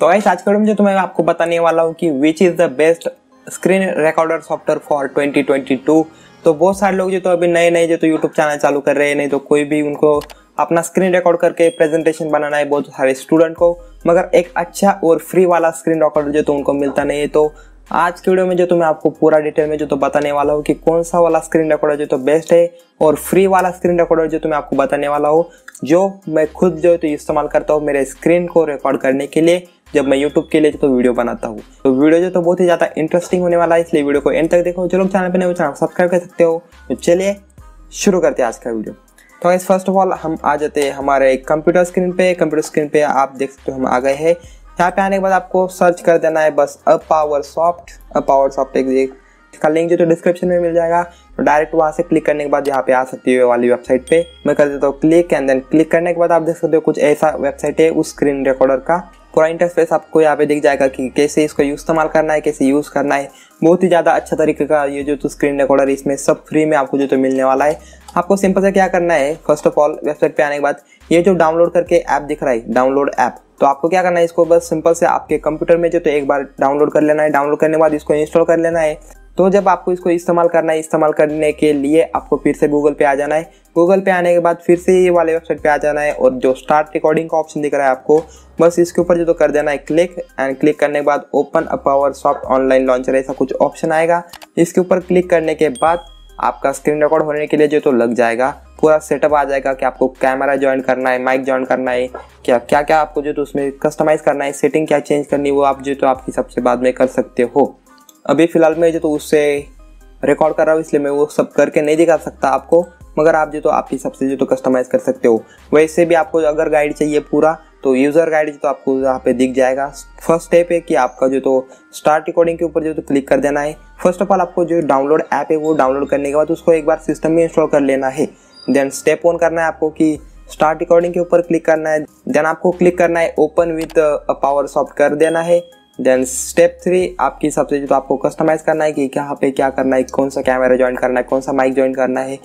तो ऐसे आज के वीडियो में जो मैं आपको बताने वाला हूँ कि which is the best screen recorder software for 2022 तो बहुत सारे लोग जो तो अभी नए नए जो तो यूट्यूब चैनल चालू कर रहे हैं, नहीं तो कोई भी उनको अपना स्क्रीन रिकॉर्ड करके प्रेजेंटेशन बनाना है, बहुत सारे स्टूडेंट को। मगर एक अच्छा और फ्री वाला स्क्रीन रिकॉर्डर जो तो उनको मिलता नहीं है तो आज के वीडियो में जो तो मैं आपको पूरा डिटेल में जो तो बताने वाला हूँ कि कौन सा वाला स्क्रीन रिकॉर्डर जो तो बेस्ट है और फ्री वाला स्क्रीन रिकॉर्डर जो तो मैं आपको बताने वाला हूँ, जो मैं खुद जो तो इस्तेमाल करता हूँ मेरे स्क्रीन को रिकॉर्ड करने के लिए। जब मैं यूट्यूब के लिए तो वीडियो बनाता हूँ। तो वीडियो जो तो बहुत ही ज़्यादा इंटरेस्टिंग होने वाला है, इसलिए वीडियो को एंड तक देखो। जो लोग चैनल पर नहीं चैनल सब्सक्राइब कर सकते हो। तो चलिए, शुरू करते हैं आज का वीडियो। तो इस फ़र्स्ट ऑफ़ ऑल हम आ जाते हैं हमारे कंप्यूटर स्क्रीन पे। कंप्यूटर स्क्रीन पे आप देख सकते हो, हम आ गए हैं। यहाँ पे आने के बाद आपको सर्च कर देना है बस Apowersoft Apowersoft एक इसका लिंक जो तो डिस्क्रिप्शन में मिल जाएगा। डायरेक्ट वहाँ से क्लिक करने के बाद यहाँ पे आ सकती है वाली वेबसाइट पे। मैं कर देता हूँ क्लिक एंड देन क्लिक करने के बाद आप देख सकते हो कुछ ऐसा वेबसाइट है उस स्क्रीन रिकॉर्डर का। पूरा इंटरफेस आपको यहाँ पे दिख जाएगा कि कैसे इसको इस्तेमाल करना है, कैसे यूज़ करना है। बहुत ही ज़्यादा अच्छा तरीके का ये जो तो स्क्रीन रिकॉर्डर इसमें सब फ्री में आपको जो तो मिलने वाला है। आपको सिंपल से क्या करना है? फ़र्स्ट ऑफ़ ऑल वेबसाइट पे आने के बाद ये जो डाउनलोड करके ऐप दिख रहा है डाउनलोड ऐप तो आपको क्या करना है इसको बस सिंपल से आपके कंप्यूटर में जो तो एक बार डाउनलोड कर लेना है। डाउनलोड करने के बाद इसको इंस्टॉल कर लेना है। तो जब आपको इसको इस्तेमाल करना है, इस्तेमाल करने के लिए आपको फिर से गूगल पे आ जाना है। गूगल पे आने के बाद फिर से ये वाले वेबसाइट पे आ जाना है और जो स्टार्ट रिकॉर्डिंग का ऑप्शन दिख रहा है आपको, बस इसके ऊपर जो तो कर देना है क्लिक एंड क्लिक करने के बाद open Apowersoft online launcher ऐसा कुछ ऑप्शन आएगा। इसके ऊपर क्लिक करने के बाद आपका स्क्रीन रिकॉर्ड होने के लिए जो तो लग जाएगा। पूरा सेटअप आ जाएगा कि आपको कैमरा ज्वाइन करना है माइक ज्वाइन करना है, क्या क्या क्या आपको जो तो उसमें कस्टमाइज करना है सेटिंग क्या चेंज करनी है, वो आप जो तो आपकी सबसे बाद में कर सकते हो। अभी फ़िलहाल मैं जो तो उससे रिकॉर्ड कर रहा हूँ, इसलिए मैं वो सब करके नहीं दिखा सकता आपको। मगर आप जो तो आप हिसाब से जो तो कस्टमाइज कर सकते हो। वैसे भी आपको अगर गाइड चाहिए पूरा तो यूज़र गाइड जो तो आपको यहाँ पे दिख जाएगा। फ़र्स्ट स्टेप है कि आपका जो तो स्टार्ट रिकॉर्डिंग के ऊपर जो तो क्लिक कर देना है। फ़र्स्ट ऑफ़ ऑल आपको जो डाउनलोड ऐप है, वो डाउनलोड करने के बाद उसको एक बार सिस्टम में इंस्टॉल कर लेना है। देन स्टेप ऑन करना है आपको कि स्टार्ट रिकॉर्डिंग के ऊपर क्लिक करना है। देन आपको क्लिक करना है ओपन विथ पावर सॉफ्ट कर देना है। देन स्टेप थ्री आपकी हिसाब से जो तो आपको कस्टमाइज करना है कि कहाँ पे क्या करना है, कौन सा कैमरा ज्वाइन करना है, कौन सा माइक ज्वाइन करना है।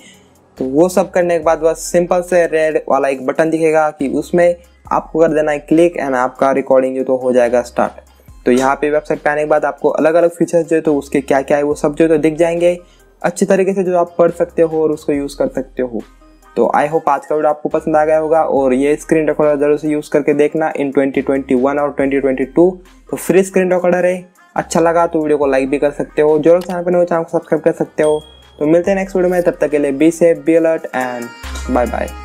तो वो सब करने के बाद बस सिंपल से रेड वाला एक बटन दिखेगा कि उसमें आपको कर देना है क्लिक एंड आपका रिकॉर्डिंग जो तो हो जाएगा स्टार्ट तो यहाँ पे वेबसाइट पे आने के बाद आपको अलग अलग फीचर्स जो है तो उसके क्या क्या है वो सब जो तो दिख जाएँगे। अच्छी तरीके से जो आप पढ़ सकते हो और उसको यूज़ कर सकते हो। तो आई होप आज का वीडियो आपको पसंद आ गया होगा और ये स्क्रीन रिकॉर्डर ज़रूर से यूज़ करके देखना इन 2021 और 2022 तो फ्री स्क्रीन रिकॉर्डर है। अच्छा लगा तो वीडियो को लाइक भी कर सकते हो। ज़रूर चैनल पर नए चैनल को सब्सक्राइब कर सकते हो। तो मिलते हैं नेक्स्ट वीडियो में। तब तक के लिए be safe be alert and bye bye